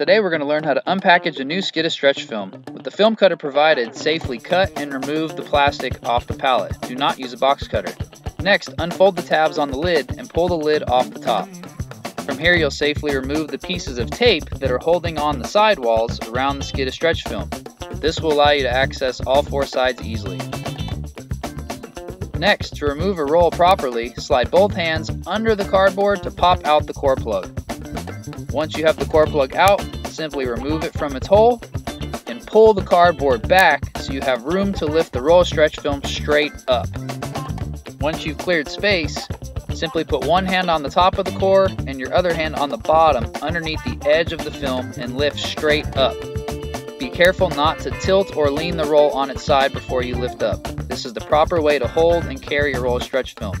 Today we're going to learn how to unpackage a new skid of stretch film. With the film cutter provided, safely cut and remove the plastic off the pallet. Do not use a box cutter. Next, unfold the tabs on the lid and pull the lid off the top. From here you'll safely remove the pieces of tape that are holding on the sidewalls around the skid of stretch film. This will allow you to access all four sides easily. Next, to remove a roll properly, slide both hands under the cardboard to pop out the core plug. Once you have the core plug out, simply remove it from its hole and pull the cardboard back so you have room to lift the roll stretch film straight up. Once you've cleared space, simply put one hand on the top of the core and your other hand on the bottom underneath the edge of the film and lift straight up. Be careful not to tilt or lean the roll on its side before you lift up. This is the proper way to hold and carry your roll stretch film.